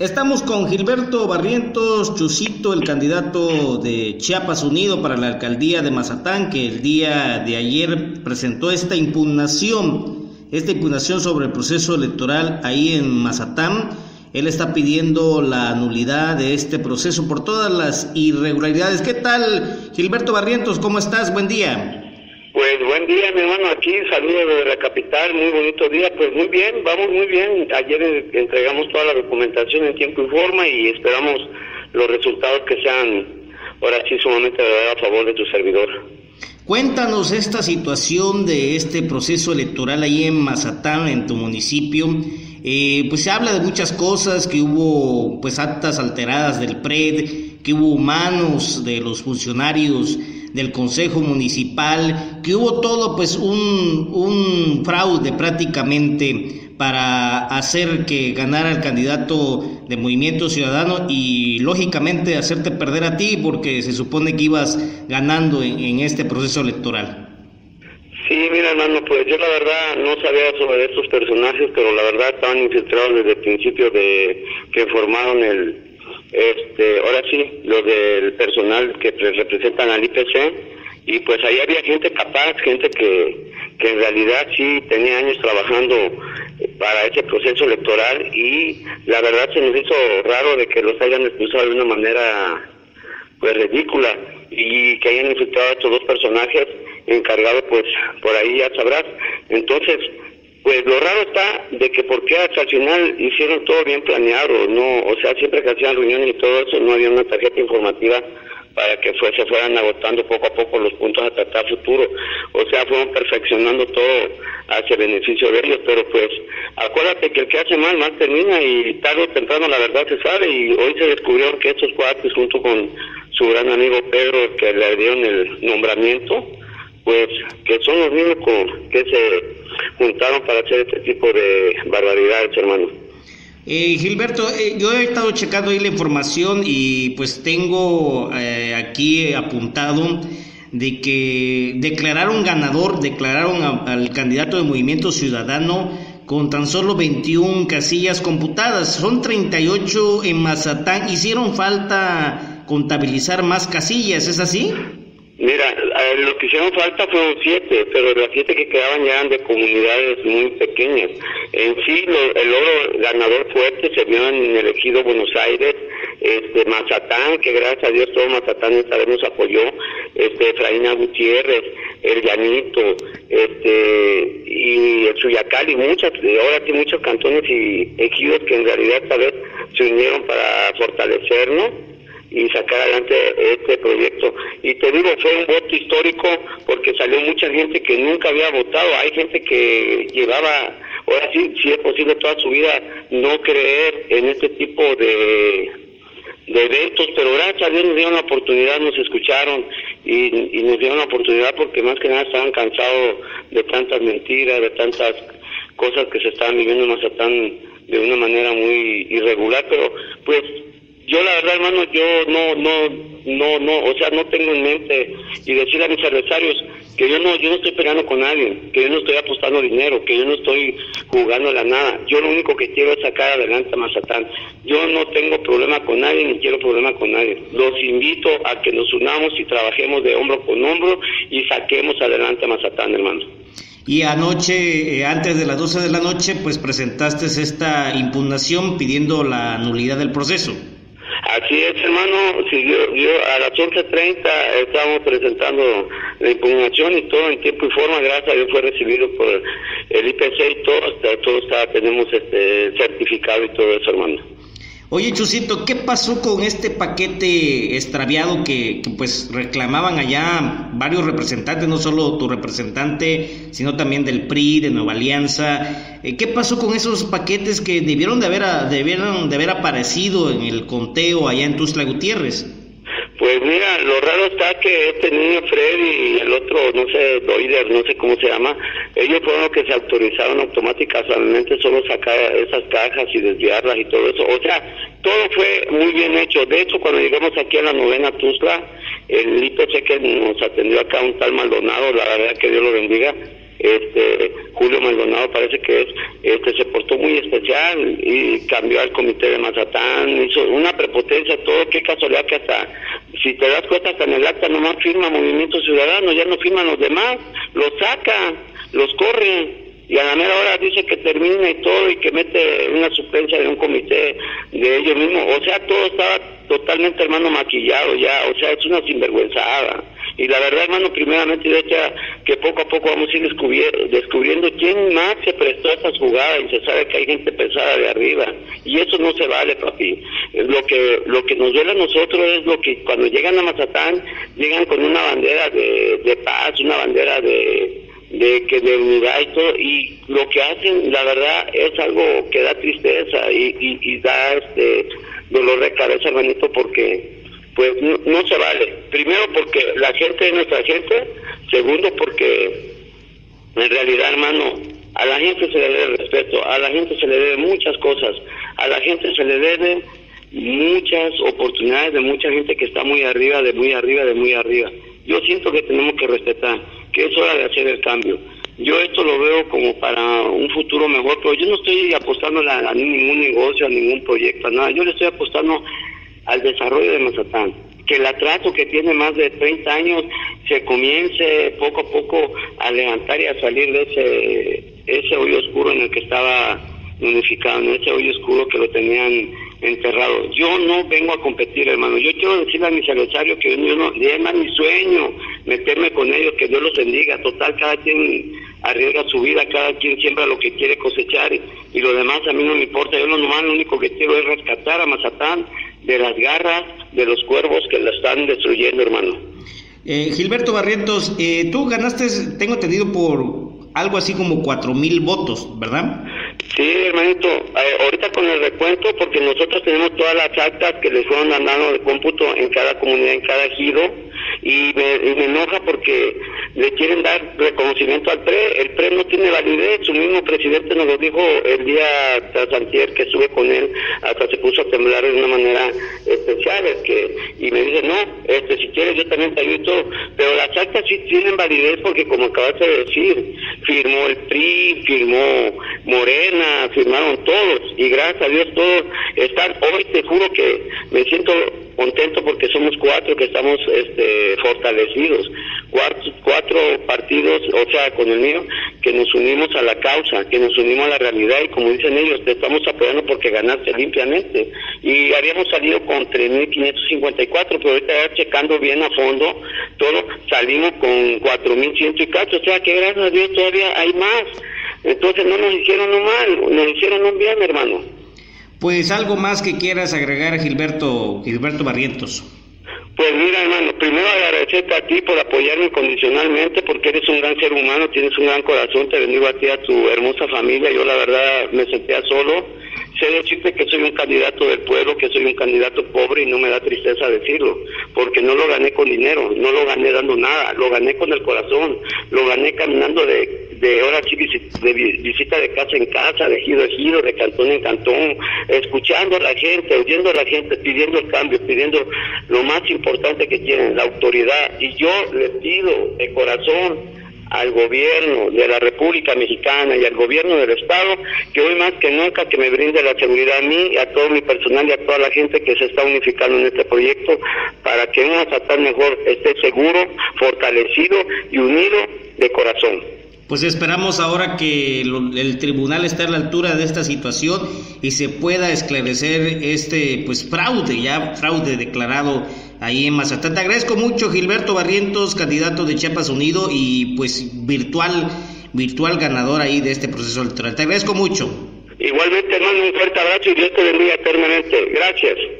Estamos con Gilberto Barrientos Chusito, el candidato de Chiapas Unido para la alcaldía de Mazatán, que el día de ayer presentó esta impugnación, esta impugnación sobre el proceso electoral ahí en Mazatán. Él está pidiendo la nulidad de este proceso por todas las irregularidades. ¿Qué tal, Gilberto Barrientos? ¿Cómo estás? Buen día. Pues buen día, mi hermano, aquí, saludos desde la capital, muy bonito día, pues muy bien, vamos muy bien. Ayer entregamos toda la documentación en tiempo y forma y esperamos los resultados que sean, ahora sí, sumamente a favor de tu servidor. Cuéntanos esta situación de este proceso electoral ahí en Mazatán, en tu municipio. Eh, pues se habla de muchas cosas, que hubo pues actas alteradas del PRED, que hubo manos de los funcionarios del Consejo Municipal, que hubo todo pues un, un fraude prácticamente para hacer que ganara el candidato de Movimiento Ciudadano y lógicamente hacerte perder a ti porque se supone que ibas ganando en, este proceso electoral. Sí, mira hermano, pues yo la verdad no sabía sobre estos personajes, pero la verdad estaban infiltrados desde el principio de que formaron el, este, ahora sí, los del personal que representan al IPC, y pues ahí había gente capaz, gente que, que en realidad sí tenía años trabajando para ese proceso electoral. Y la verdad se nos hizo raro de que los hayan expulsado de una manera pues ridícula. Y que hayan infiltrado a estos dos personajes encargados pues por ahí ya sabrás. Entonces, pues lo raro está de que porque hasta el final hicieron todo bien planeado, no, o sea, siempre que hacían reuniones y todo eso, no había una tarjeta informativa para que se fueran agotando poco a poco los puntos a tratar futuro. O sea, fueron perfeccionando todo hacia beneficio de ellos, pero pues acuérdate que el que hace mal, mal termina y tarde o temprano la verdad se sabe y hoy se descubrió que estos cuates junto con su gran amigo Pedro que le dieron el nombramiento, pues que son los mismos que se juntaron para hacer este tipo de barbaridades, hermano. Eh, Gilberto, eh, yo he estado checando ahí la información y pues tengo eh, aquí apuntado de que declararon ganador, declararon al candidato de Movimiento Ciudadano con tan solo 21 casillas computadas. Son 38 en Mazatán. Hicieron falta contabilizar más casillas, ¿es así? Mira, lo que hicieron falta fueron siete, pero las siete que quedaban ya eran de comunidades muy pequeñas. En sí, el oro ganador fuerte se vio en el ejido Buenos Aires, este Mazatán, que gracias a Dios todo Mazatán esta vez nos apoyó, este Efraína Gutiérrez, el Llanito, este y el Suyacal y muchas, ahora sí muchos cantones y ejidos que en realidad esta vez se unieron para fortalecernos y sacar adelante este proyecto. Y te digo, fue un voto histórico porque salió mucha gente que nunca había votado. Hay gente que llevaba, ahora sí, si es posible toda su vida, no creer en este tipo de, de eventos, pero gracias a Dios nos dieron la oportunidad, nos escucharon y, y nos dieron la oportunidad porque más que nada estaban cansados de tantas mentiras, de tantas cosas que se estaban viviendo en Mazatán de una manera muy irregular, pero pues yo la verdad, hermano, yo no, no, no, no, o sea, no tengo en mente y decir a mis adversarios que yo no, yo no estoy peleando con nadie, que yo no estoy apostando dinero, que yo no estoy jugando a la nada. Yo lo único que quiero es sacar adelante a Mazatán. Yo no tengo problema con nadie ni quiero problema con nadie. Los invito a que nos unamos y trabajemos de hombro con hombro y saquemos adelante a Mazatán, hermano. Y anoche, eh, antes de las 12 de la noche, pues presentaste esta impugnación pidiendo la nulidad del proceso. Así es, hermano. Si yo, a las 11.30 estábamos presentando la impugnación y todo en tiempo y forma. Gracias a Dios fue recibido por el IPC y todo. Todo está, tenemos este certificado y todo eso, hermano. Oye, Chusito, ¿qué pasó con este paquete extraviado que, pues reclamaban allá varios representantes, no solo tu representante, sino también del PRI, de Nueva Alianza? Eh, ¿Qué pasó con esos paquetes que debieron de haber, debieron de haber aparecido en el conteo allá en Tuzla Gutiérrez? Pues mira, lo raro está que este niño Freddy y el otro, no sé, Doider, no sé cómo se llama, ellos fueron los que se autorizaron automáticamente solo sacar esas cajas y desviarlas y todo eso. O sea, todo fue muy bien hecho. De hecho, cuando llegamos aquí a la novena Tuzla, el IPC que nos atendió acá, un tal Maldonado, la verdad que Dios lo bendiga, este Julio Maldonado parece que es este se portó muy especial y cambió al comité de Mazatán, hizo una prepotencia, todo, qué casualidad que hasta, si te das cuenta, hasta en el acta nomás firma Movimiento Ciudadano, ya no firman los demás, los saca, los corre y a la mera hora dice que termina y todo y que mete una suplencia de un comité de ellos mismos. O sea, todo estaba totalmente, hermano, maquillado ya. O sea, es una sinvergüenzada. Y la verdad, hermano, primeramente, de hecho, que poco a poco vamos a ir descubriendo quién más se prestó a estas jugadas y se sabe que hay gente pesada de arriba. Y eso no se vale, papi. Lo que, lo que nos duele a nosotros es lo que cuando llegan a Mazatán, llegan con una bandera de paz, una bandera de de que de unidad y todo y lo que hacen la verdad es algo que da tristeza y, y, da este dolor de cabeza hermanito porque pues no, se vale primero porque la gente es nuestra gente segundo porque en realidad hermano a la gente se le debe respeto a la gente se le debe muchas cosas a la gente se le debe muchas oportunidades de mucha gente que está muy arriba de muy arriba de muy arriba yo siento que tenemos que respetar que es hora de hacer el cambio. Yo esto lo veo como para un futuro mejor, pero yo no estoy apostando a, ningún negocio, a ningún proyecto, a nada. Yo le estoy apostando al desarrollo de Mazatán. Que el atraso que tiene más de 30 años se comience poco a poco a levantar y a salir de ese, ese hoyo oscuro en el que estaba unificado, en ese hoyo oscuro que lo tenían enterrado. Yo no vengo a competir, hermano. Yo quiero decirle a mis adversarios que yo no, es mi sueño meterme con ellos, que Dios los bendiga. Total, cada quien arriesga su vida, cada quien siembra lo que quiere cosechar y, lo demás a mí no me importa. Yo lo normal, lo único que quiero es rescatar a Mazatán de las garras de los cuervos que la están destruyendo, hermano. Eh, Gilberto Barrientos, eh, tú ganaste, tengo entendido, por algo así como cuatro mil votos, ¿verdad? Sí, hermanito, eh, ahorita con el recuento, porque nosotros tenemos todas las actas que les fueron mandando de cómputo en cada comunidad, en cada ejido, y me, enoja porque le quieren dar reconocimiento al PRE. El PRE no tiene validez, su mismo presidente nos lo dijo el día tras antier que estuve con él, hasta se puso a temblar de una manera especial, es que, y me dice, no, este, si quieres yo también te ayudo pero las actas sí tienen validez porque como acabas de decir, firmó el PRI, firmó Morena, firmaron todos, y gracias a Dios todos están, hoy te juro que me siento contento porque somos cuatro que estamos este, fortalecidos, cuatro, cuatro partidos, o sea, con el mío, que nos unimos a la causa, que nos unimos a la realidad y como dicen ellos, te estamos apoyando porque ganaste limpiamente. Y habíamos salido con 3.554, pero ahorita checando bien a fondo todo, salimos con 4.100 y cacho, o sea que gracias a Dios todavía hay más. Entonces no nos hicieron un mal, nos hicieron un bien, hermano. Pues algo más que quieras agregar, Gilberto, Gilberto Barrientos. Pues mira, hermano, primero agradecerte a ti por apoyarme incondicionalmente, porque eres un gran ser humano, tienes un gran corazón, te bendigo a ti, a tu hermosa familia. Yo la verdad me sentía solo. Sé decirte que soy un candidato del pueblo, que soy un candidato pobre y no me da tristeza decirlo, porque no lo gané con dinero, no lo gané dando nada, lo gané con el corazón, lo gané caminando de de ahora sí de visita de casa en casa, de giro en giro, de cantón en cantón, escuchando a la gente, oyendo a la gente, pidiendo el cambio, pidiendo lo más importante que tienen, la autoridad. Y yo le pido de corazón al gobierno de la República Mexicana y al gobierno del Estado que hoy más que nunca que me brinde la seguridad a mí, a todo mi personal y a toda la gente que se está unificando en este proyecto para que un estar mejor esté seguro, fortalecido y unido de corazón. Pues esperamos ahora que el tribunal esté a la altura de esta situación y se pueda esclarecer este pues fraude, ya fraude declarado ahí en Mazatán. Te agradezco mucho Gilberto Barrientos, candidato de Chiapas Unido y pues virtual virtual ganador ahí de este proceso electoral. Te agradezco mucho. Igualmente, hermano, un fuerte abrazo y Dios te bendiga eternamente. Gracias.